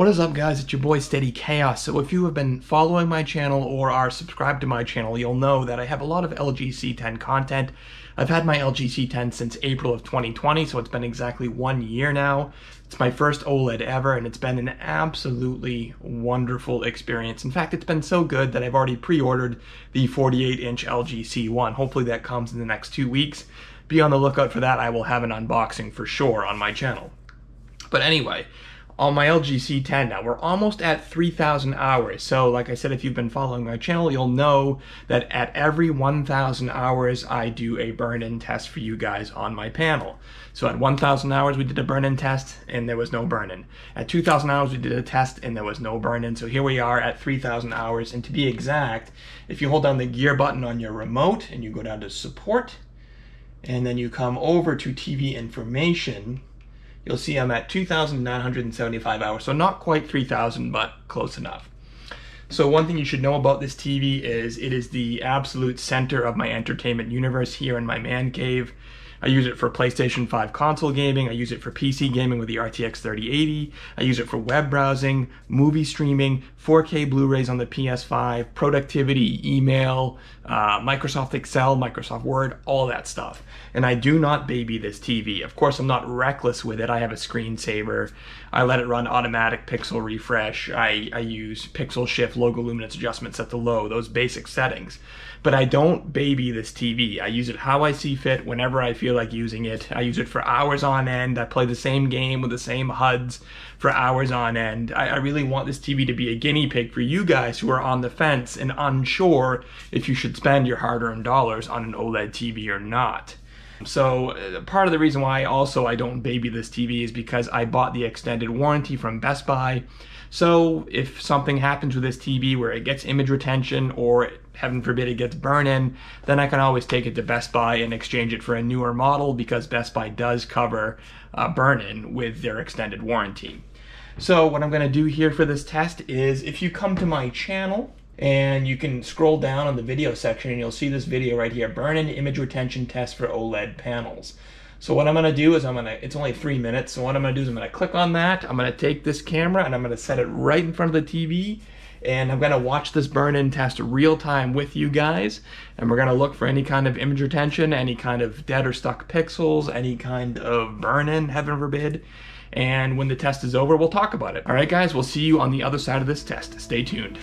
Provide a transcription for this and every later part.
What is up guys, it's your boy Steady Chaos. So if you have been following my channel or are subscribed to my channel, you'll know that I have a lot of LG C10 content. I've had my LG C10 since April of 2020, so it's been exactly one year now. It's my first OLED ever, and it's been an absolutely wonderful experience. In fact, it's been so good that I've already pre-ordered the 48-inch LG C1. Hopefully that comes in the next two weeks. Be on the lookout for that. I will have an unboxing for sure on my channel. But anyway, on my LG C10 now. We're almost at 3,000 hours. So like I said, if you've been following my channel, you'll know that at every 1,000 hours, I do a burn-in test for you guys on my panel. So at 1,000 hours, we did a burn-in test and there was no burn-in. At 2,000 hours, we did a test and there was no burn-in. So here we are at 3,000 hours. And to be exact, if you hold down the gear button on your remote and you go down to support, and then you come over to TV information, you'll see I'm at 2,975 hours. So not quite 3,000, but close enough. So one thing you should know about this TV is it is the absolute center of my entertainment universe here in my man cave. I use it for PlayStation 5 console gaming. I use it for PC gaming with the RTX 3080. I use it for web browsing, movie streaming, 4K Blu-rays on the PS5, productivity, email, uh, Microsoft Excel, Microsoft Word, all that stuff. And I do not baby this TV. Of course, I'm not reckless with it. I have a screensaver. I let it run automatic pixel refresh. I, I use pixel shift, logo luminance adjustment set to low, those basic settings. But I don't baby this TV. I use it how I see fit, whenever I feel like using it. I use it for hours on end. I play the same game with the same HUDs for hours on end. I, I really want this TV to be a guinea pig for you guys who are on the fence and unsure if you should spend your hard-earned dollars on an OLED TV or not. So uh, part of the reason why also I don't baby this TV is because I bought the extended warranty from Best Buy. So if something happens with this TV where it gets image retention or heaven forbid it gets burn-in, then I can always take it to Best Buy and exchange it for a newer model because Best Buy does cover uh, burn-in with their extended warranty. So what I'm going to do here for this test is if you come to my channel and you can scroll down on the video section and you'll see this video right here, burn-in image retention test for OLED panels. So what I'm gonna do is I'm gonna, it's only three minutes, so what I'm gonna do is I'm gonna click on that, I'm gonna take this camera and I'm gonna set it right in front of the TV and I'm gonna watch this burn-in test real time with you guys and we're gonna look for any kind of image retention, any kind of dead or stuck pixels, any kind of burn-in, heaven forbid. And when the test is over, we'll talk about it. All right, guys, we'll see you on the other side of this test. Stay tuned.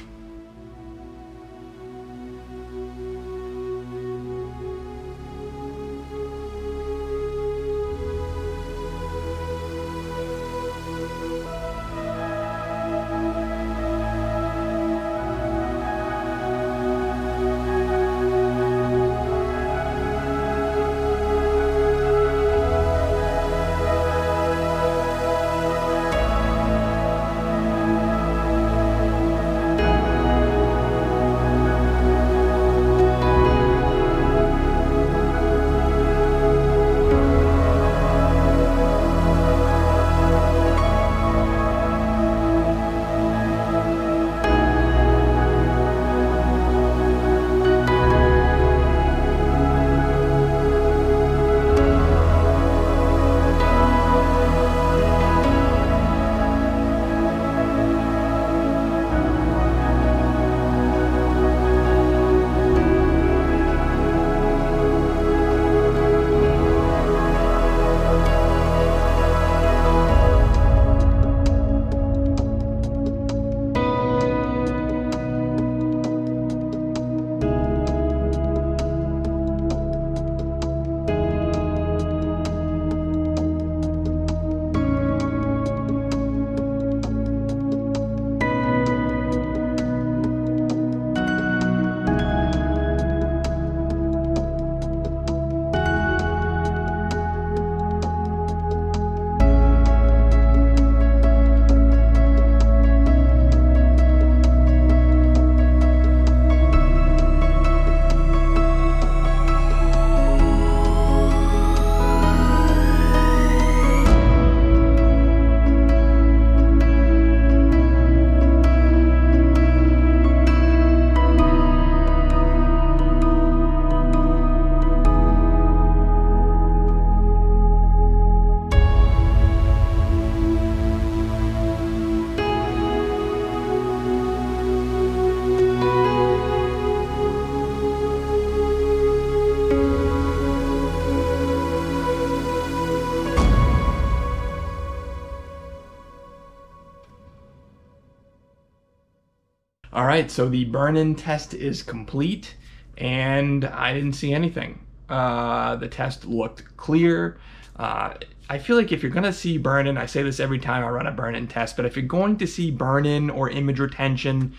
All right, so the burn-in test is complete, and I didn't see anything. Uh, the test looked clear. Uh, I feel like if you're gonna see burn-in, I say this every time I run a burn-in test, but if you're going to see burn-in or image retention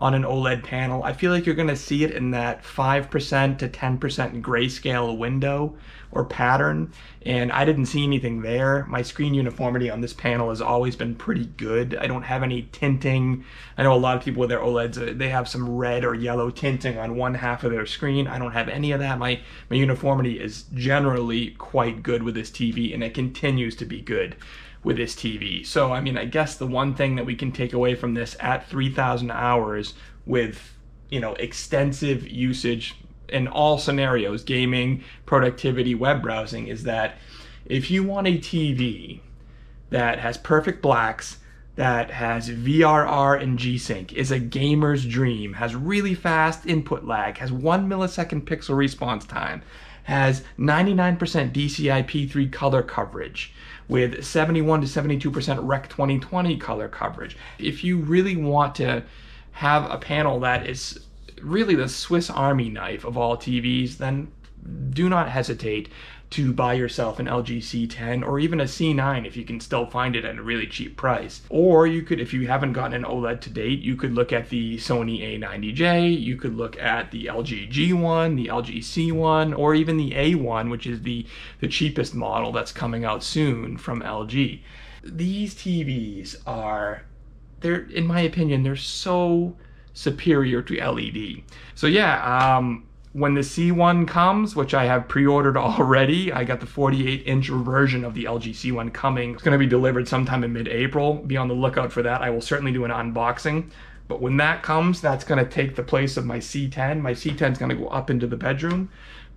on an OLED panel, I feel like you're gonna see it in that 5% to 10% grayscale window or pattern, and I didn't see anything there. My screen uniformity on this panel has always been pretty good. I don't have any tinting. I know a lot of people with their OLEDs, uh, they have some red or yellow tinting on one half of their screen. I don't have any of that. My, my uniformity is generally quite good with this TV, and it continues to be good with this TV. So, I mean, I guess the one thing that we can take away from this at 3,000 hours with, you know, extensive usage in all scenarios, gaming, productivity, web browsing, is that if you want a TV that has perfect blacks, that has VRR and G-Sync, is a gamer's dream, has really fast input lag, has one millisecond pixel response time, has 99% DCI-P3 color coverage with 71 to 72% Rec 2020 color coverage. If you really want to have a panel that is really the Swiss Army knife of all TVs, then do not hesitate to buy yourself an LG C10 or even a C9 if you can still find it at a really cheap price. Or you could, if you haven't gotten an OLED to date, you could look at the Sony A90J, you could look at the LG G1, the LG C1, or even the A1, which is the, the cheapest model that's coming out soon from LG. These TVs are, they're, in my opinion, they're so superior to LED. So yeah, um, when the C1 comes, which I have pre-ordered already, I got the 48 inch version of the LG C1 coming. It's gonna be delivered sometime in mid-April. Be on the lookout for that. I will certainly do an unboxing. But when that comes, that's gonna take the place of my C10. My C10 is gonna go up into the bedroom.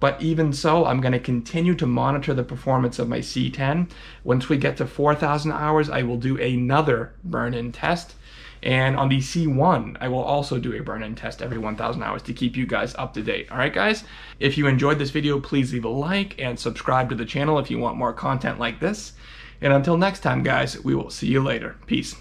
But even so, I'm gonna continue to monitor the performance of my C10. Once we get to 4,000 hours, I will do another burn-in test and on the C1, I will also do a burn-in test every 1,000 hours to keep you guys up to date. All right, guys? If you enjoyed this video, please leave a like and subscribe to the channel if you want more content like this. And until next time, guys, we will see you later. Peace.